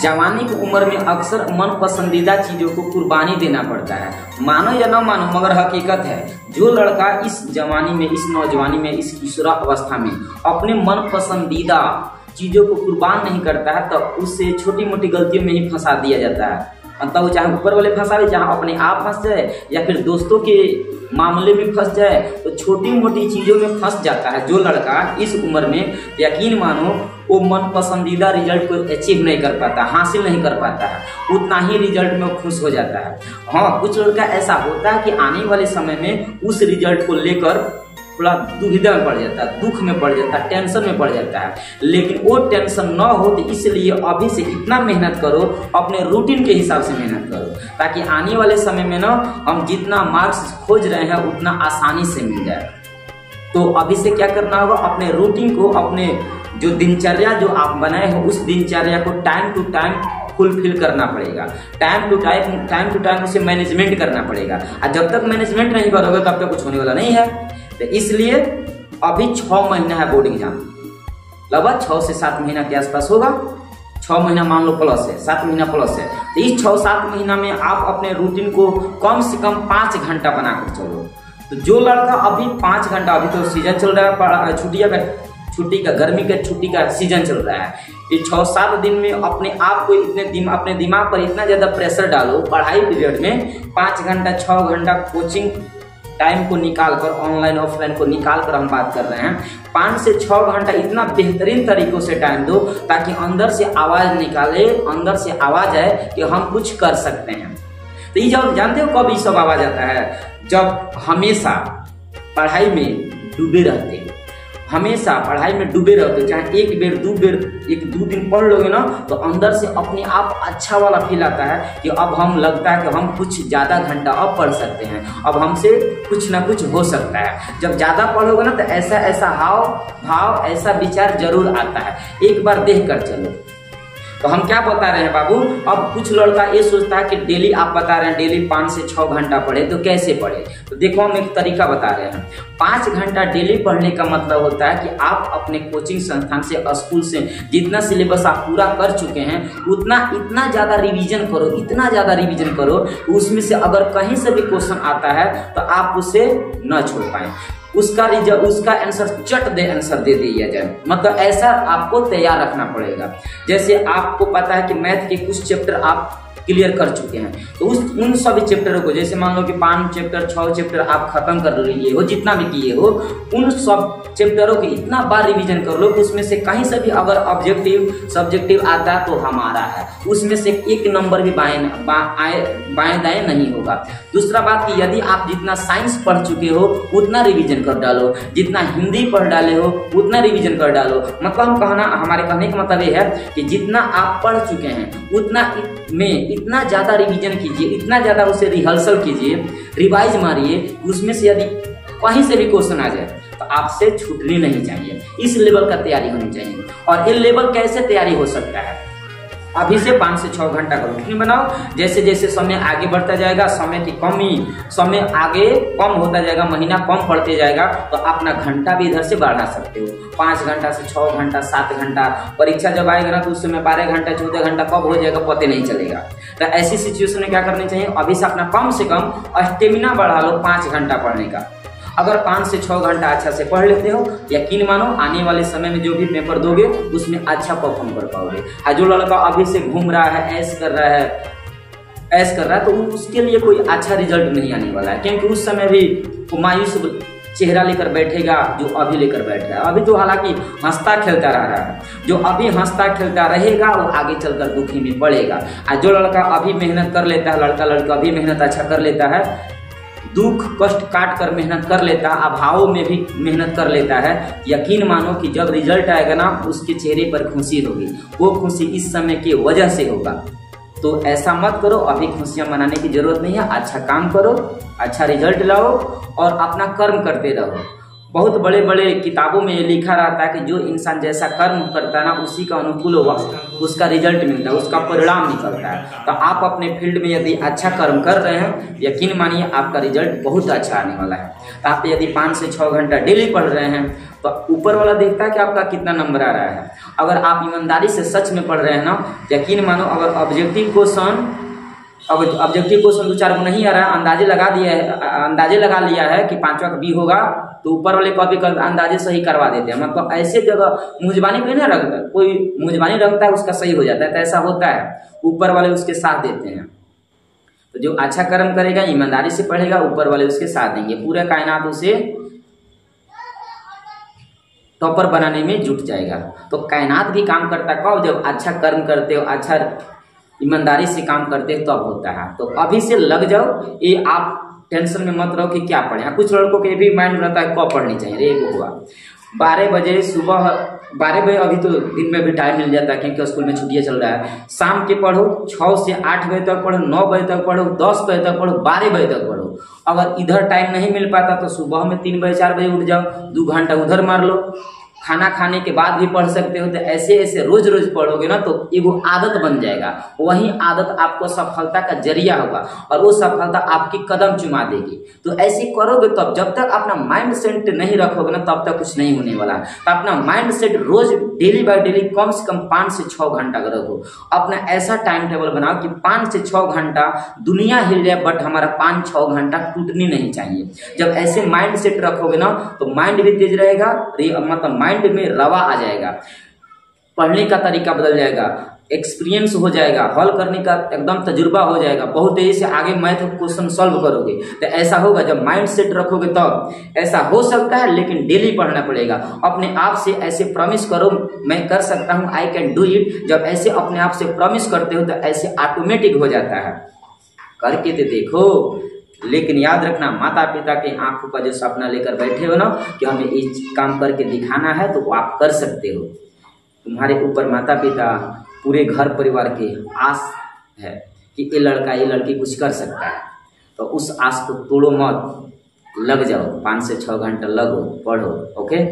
जवानी की उम्र में अक्सर मन पसंदीदा चीज़ों को कुर्बानी देना पड़ता है। मानो या न मानो, मगर हकीकत है, जो लड़का इस जवानी में, इस नौजवानी में, इस किशोरा अवस्था में अपने मन पसंदीदा चीज़ों को कुर्बान नहीं करता है तो उससे छोटी मोटी गलतियों में ही फंसा दिया जाता है। मतलब वो चाहे ऊपर वाले फंसा जहाँ अपने आप फंस जाए, या फिर दोस्तों के मामले में फंस जाए तो छोटी मोटी चीज़ों में फंस जाता है। जो लड़का इस उम्र में यकीन मानो, वो मन पसंदीदा रिज़ल्ट को अचीव नहीं कर पाता, हासिल नहीं कर पाता है, उतना ही रिज़ल्ट में खुश हो जाता है। हाँ कुछ लड़का ऐसा होता है कि आने वाले समय में उस रिज़ल्ट को लेकर थोड़ा दुविधा में पड़ जाता है, दुख में पड़ जाता है टेंशन में पड़ जाता है। लेकिन वो टेंशन ना हो तो इसलिए अभी से इतना मेहनत करो, अपने रूटीन के हिसाब से मेहनत करो, ताकि आने वाले समय में ना हम जितना मार्क्स खोज रहे हैं, उतना आसानी से मिल जाए। तो अभी से क्या करना होगा, अपने रूटीन को, अपने जो दिनचर्या जो आप बनाए हो, उस दिनचर्या को टाइम टू टाइम फुलफिल करना पड़ेगा। Time to time time to time उसे मैनेजमेंट करना पड़ेगा। और जब तक मैनेजमेंट नहीं करोगे, तब तक कुछ होने वाला नहीं है। तो इसलिए अभी छः महीना है बोर्ड एग्ज़ाम लगभग छः से सात महीना के आसपास होगा। छः महीना मान लो प्लस है सात महीना प्लस है। तो इस छः सात महीना में आप अपने रूटीन को कम से कम पाँच घंटा बनाकर चलो। तो जो लड़का अभी पाँच घंटा अभी तो सीज़न चल रहा है छुट्टियाँ का छुट्टी का गर्मी का छुट्टी का सीज़न चल रहा है। ये छः सात दिन में अपने आप को इतने दिम, अपने दिमाग पर इतना ज़्यादा प्रेशर डालो पढ़ाई पीरियड में पाँच घंटा छः घंटा कोचिंग टाइम को निकाल कर ऑनलाइन ऑफलाइन को निकाल कर हम बात कर रहे हैं। पाँच से छः घंटा इतना बेहतरीन तरीकों से टाइम दो ताकि अंदर से आवाज़ निकाले, अंदर से आवाज़ आए कि हम कुछ कर सकते हैं। तो ये जब जानते हो कब ये सब आवाज़ आता है? जब हमेशा पढ़ाई में डूबे रहते हैं। हमेशा पढ़ाई में डूबे रहते हो, चाहे एक बेर, दो बेर, एक, दो दिन पढ़ लोगे ना तो अंदर से अपने आप अच्छा वाला फील आता है कि अब हम लगता है कि हम कुछ ज़्यादा घंटा अब पढ़ सकते हैं, अब हमसे कुछ ना कुछ हो सकता है। जब ज़्यादा पढ़ोगे ना तो ऐसा ऐसा हाव भाव ऐसा विचार ज़रूर आता है। एक बार देख कर चलो। तो हम क्या बता रहे हैं बाबू? अब कुछ लड़का ये सोचता है कि डेली आप बता रहे हैं, डेली पाँच से छः घंटा पढ़े तो कैसे पढ़े? तो देखो हम एक तरीका बता रहे हैं। पाँच घंटा डेली पढ़ने का मतलब होता है कि आप अपने कोचिंग संस्थान से, स्कूल से जितना सिलेबस आप पूरा कर चुके हैं, उतना, इतना ज़्यादा रिविजन करो, इतना ज़्यादा रिविजन करो, उसमें से अगर कहीं से भी क्वेश्चन आता है तो आप उसे न छोड़ पाए। उसका रिज़ल्ट, उसका आंसर चट दे आंसर दे दिया जाए। मतलब ऐसा आपको तैयार रखना पड़ेगा। जैसे आपको पता है कि मैथ के कुछ चैप्टर आप क्लियर कर चुके हैं। तो उस, उन सभी चैप्टरों को, जैसे मान लो कि पाँच चैप्टर छह चैप्टर आप खत्म कर लिए हो, जितना भी किए हो, उन सब चैप्टरों को इतना बार रिवीजन कर लो उसमें से कहीं से भी अगर ऑब्जेक्टिव सब्जेक्टिव आता तो हमारा है। उसमें से एक नंबर भी बाएँ बाएँ दाएँ नहीं होगा। दूसरा बात कि यदि आप जितना साइंस पढ़ चुके हो, उतना रिविजन कर डालो। जितना हिंदी पढ़ डाले हो, उतना रिविजन कर डालो। मतलब हम कहना, हमारे कहने का मतलब ये है कि जितना आप पढ़ चुके हैं, उतना में इतना ज़्यादा रिवीजन कीजिए, इतना ज़्यादा उसे रिहर्सल कीजिए रिवाइज मारिए, उसमें से यदि कहीं से भी क्वेश्चन आ जाए तो आपसे छूटनी नहीं चाहिए। इस लेवल का तैयारी होनी चाहिए। और ये लेवल कैसे तैयारी हो सकता है? अभी से पाँच से छः घंटा का रूटीन बनाओ? जैसे जैसे समय आगे बढ़ता जाएगा, समय की कमी, समय आगे कम होता जाएगा, महीना कम पड़ते जाएगा तो अपना घंटा भी इधर से बढ़ा सकते हो। पाँच घंटा से छः घंटा, सात घंटा। परीक्षा जब आएगा ना तो उस समय बारह घंटा, चौदह घंटा कब हो जाएगा, पते नहीं चलेगा। तो ऐसी सिचुएशन में क्या करनी चाहिए? अभी से अपना कम से कम स्टेमिना बढ़ा लो पाँच घंटा पढ़ने का। अगर पाँच से छः घंटा अच्छा से पढ़ लेते हो, यकीन मानो, आने वाले समय में जो भी पेपर दोगे, उसमें अच्छा परफॉर्म कर पाओगे। और जो लड़का अभी से घूम रहा है ऐस कर रहा है ऐस कर रहा है तो उसके लिए कोई अच्छा रिज़ल्ट नहीं आने वाला है। क्योंकि उस समय भी वो मायूस चेहरा लेकर बैठेगा, जो अभी लेकर बैठ रहा है। अभी तो हालाँकि हंसता खेलता रह रहा है। जो अभी हंसता खेलता रहेगा, वो आगे चलकर दुखी में पड़ेगा। और जो लड़का अभी मेहनत कर लेता है लड़का लड़का अभी मेहनत अच्छा कर लेता है दुख, कष्ट काट कर मेहनत कर लेता, अभाव में भी मेहनत कर लेता है। यकीन मानो कि जब रिज़ल्ट आएगा ना, उसके चेहरे पर खुशी होगी। वो खुशी इस समय की वजह से होगा। तो ऐसा मत करो, अभी खुशियाँ मनाने की ज़रूरत नहीं है। अच्छा काम करो अच्छा रिज़ल्ट लाओ और अपना कर्म करते रहो। बहुत बड़े बड़े किताबों में ये लिखा रहता है कि जो इंसान जैसा कर्म करता है ना, उसी का अनुकूल होगा उसका रिज़ल्ट मिलता है, उसका परिणाम निकलता है। तो आप अपने फ़ील्ड में यदि अच्छा कर्म कर रहे हैं, यकीन मानिए आपका रिज़ल्ट बहुत अच्छा आने वाला है। तो आप यदि पाँच से छः घंटा डेली पढ़ रहे हैं तो ऊपर वाला देखता है कि आपका कितना नंबर आ रहा है। अगर आप ईमानदारी से सच में पढ़ रहे हैं ना, यकीन मानो अगर ऑब्जेक्टिव क्वेश्चन अब ऑब्जेक्टिव क्वेश्चन दो चार को नहीं आ रहा है, अंदाजे लगा दिया है, अंदाजे लगा लिया है कि पांचवा का बी होगा तो ऊपर वाले कॉपी कर अंदाजे सही करवा देते हैं। मतलब ऐसे जगह मुजबानी पे ना रखता कोई मुजबानी रखता है, उसका सही हो जाता है तो ऐसा होता है। ऊपर वाले उसके साथ देते हैं। तो जो अच्छा कर्म करेगा, ईमानदारी से पढ़ेगा, ऊपर वाले उसके साथ देंगे। पूरे कायनात उसे टॉपर बनाने में जुट जाएगा। तो कायनात भी काम करता कब जब अच्छा कर्म करते हो अच्छा ईमानदारी से काम करते हो, तब होता है। तो अभी से लग जाओ, ये आप टेंशन में मत रहो कि क्या पढ़े। हाँ कुछ लड़कों के भी माइंड रहता है, कब पढ़नी चाहिए? रे हुआ। बारह बजे सुबह, बारह बजे अभी तो दिन में भी टाइम मिल जाता है, क्योंकि स्कूल में छुट्टियाँ चल रहा है। शाम के पढ़ो छः से आठ बजे तक पढ़ो, नौ बजे तक पढ़ो, दस बजे तक पढ़ो, बारह बजे तक पढ़ो। अगर इधर टाइम नहीं मिल पाता तो सुबह में तीन बजे, चार बजे उठ जाओ, दो घंटा उधर मार लो। खाना खाने के बाद भी पढ़ सकते हो तो ऐसे ऐसे रोज रोज पढ़ोगे ना तो एगो आदत बन जाएगा। वही आदत आपको सफलता का ज़रिया होगा और वो सफलता आपकी कदम चुमा देगी। तो ऐसे करोगे तब, जब तक अपना माइंड सेट नहीं रखोगे ना, तब तक कुछ नहीं होने वाला। तो अपना माइंड सेट रोज डेली बाय डेली कम से कम पाँच से छः घंटा का रखो। अपना ऐसा टाइम टेबल बनाओ कि पाँच से छः घंटा दुनिया हिल जाए बट हमारा पाँच छः घंटा टूटनी नहीं चाहिए। जब ऐसे माइंड सेट रखोगे ना तो माइंड भी तेज रहेगा मतलब माइंड में रवा आ जाएगा। पढ़ने का तरीका बदल जाएगा एक्सपीरियंस हो जाएगा, हल करने का एकदम तजुर्बा हो जाएगा, बहुत तेज़ी से आगे मैथ क्वेश्चन सॉल्व करोगे। तो ऐसा होगा, जब माइंड सेट रखोगे तब। ऐसा हो सकता है, लेकिन डेली पढ़ना पड़ेगा। अपने आप से ऐसे प्रॉमिस करो, मैं कर सकता हूँ आई कैन डू इट जब ऐसे अपने आप से प्रॉमिस करते हो तो ऐसे ऑटोमेटिक हो जाता है। करके तो देखो लेकिन याद रखना माता पिता के आँखों का जो सपना लेकर बैठे हो ना, कि हमें इस काम करके दिखाना है तो वो आप कर सकते हो। तुम्हारे ऊपर माता पिता पूरे घर परिवार के आस है कि ये लड़का, ये लड़की कुछ कर सकता है। तो उस आस को तोड़ो मत, लग जाओ, पाँच से छः घंटा लगो, पढ़ो ओके